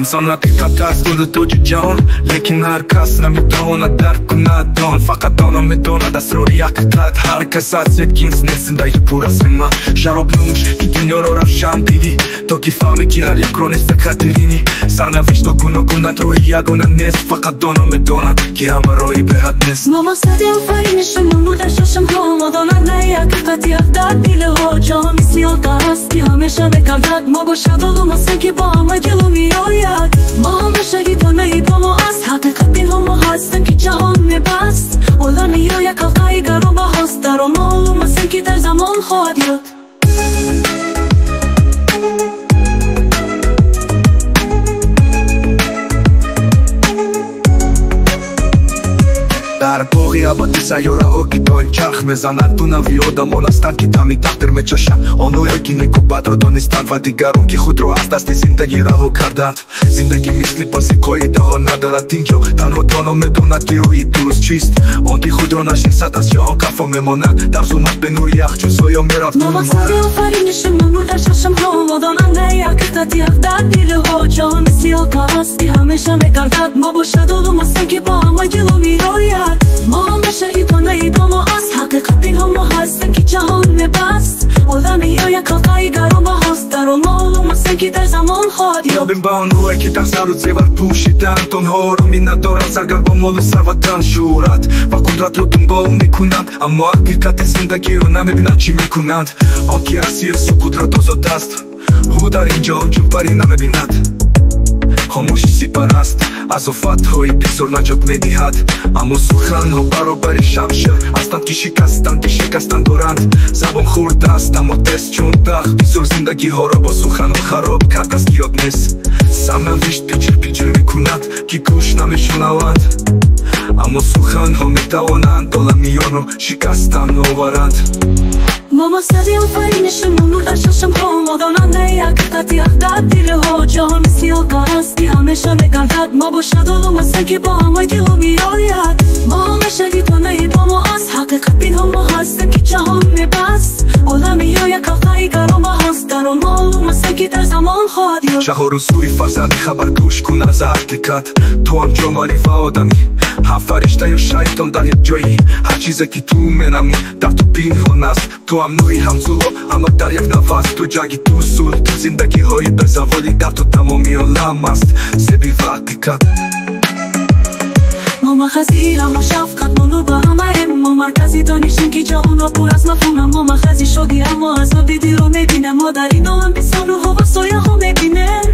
инсон ҳақиқат аст гули тоҷи ҷаҳон лекин ҳар кас наметавонад дарк кунад он фақат доно медонад асрори ҳақиқат ҳар кас аз як ҷинс нест зиндаги пур аз ғимма шароб нӯш ки дунёро равшан дидӣ то ки фаҳмӣ ки ҳар якро неста катерини сарнавишто гуногунат роҳи ягона нест фақат доно медонад ки ҳама роҳи беҳад нест мамасади офарини шумо мудар шашамҳо модонад на ҳақиқати афдар дилҳо ҷон мисёта аст ки ҳамеша мекардад мо бошад олумасе ки бо ҳама ҷилӯ меояд мо ҳама шаҳидонаи бо мо аст ҳақиқати ҳомо ҳастем ки ҷаҳон мебаст ола меояд халқаи гаробаҳост дар омо олумасе ки дар замон хоҳад дар боғи абади сайёраҳо ки доим чарх мезанад ду нави одамон ҳастанд ки тами тақдир мечашанд онҳое ки некубатро донистанд ва дигарон ки худро аз дасти зиндагӣ раҳо карданд. Зиндагӣ мисли паси қоидаҳо надорад. Инҷо танҳо доно медонад ки рӯи дуруст чист. Он ки худро нашинсад аз ҷаҳон қафо мемонад. Дар зулмат бенури яхчун соё мерафт. Ҳамеша мекардад. Мо бошад олумастем ки бо ҳама ҷилӯ меояд мо ҷаҳон мебаст олами ёя калқаи гаромаҳост дар он маълум астем ки дар замон хоҳад ёбем ба онҳое ки дар сару зевар пӯшиданд онҳоро миннат дорам саргар бо молу сарватан шӯҳрат ва қудратро дунбол мекунанд аммо ҳақиқати зиндагиро намебинанд чӣ мекунанд он ки аз сир суқудрат озод аст ӯ дар ин ҷаҳон чӯпарӣ намебинад хомӯшӣ сипар аст аз офатҳои бисёр наҷот медиҳад. Аммо суханҳо баробари шамшир ҳастанд ки шикастанд ки шикастан доранд. Забон хурда аст аммо тест чун дах бисёр зиндагиҳоро бо суханҳо хароб кардааст ки ёд нест. Самнавишт пиҷир пиҷир мекунад ки гӯш намешунаванд. Аммо суханҳо метавонанд оламиёнро шикастан оваранд мамасади офарини шумо мурдар шашамҳо модонандаи ҳақиқати ахдар дилҳо ҷаҳон мисиёка аст ки ҳамеша мегардад мо бошад олумасе ки бо ҳама ҷилӯ меояд мо ҳамеша дидонаи бо мо аст ҳақиқати ҳомо ҳастем ки ҷаҳон мебаст олами ёя калқаи гаромаҳост дар он маълумасе ки дар замон хоҳад ёд. Шаҳору суи фарзанди хабар гӯш кун аз ҳақиқат. Ту ҳамчун марифа одамӣ ҳам фариштаю шайтон дар як ҷои ҳар чизе ки ту менамӣ дар ту пинҳон аст. Ту ҳам нӯи ҳамзуло ҳама дар як нафас. Ту ҷанги ту сул ту зиндагиҳои безаволи дар ту тамоми олам аст. Себи ва ҳақиқат. Мо махази ҳама шафқат мо нур ба ҳамаем. Мо маркази донишем ки ҷаҳонро пур аз мафҳумам мо махази шодӣ аммо азоби дилро мебинем мо дар иноам бисёр рӯҳо ва сояҳо мебинем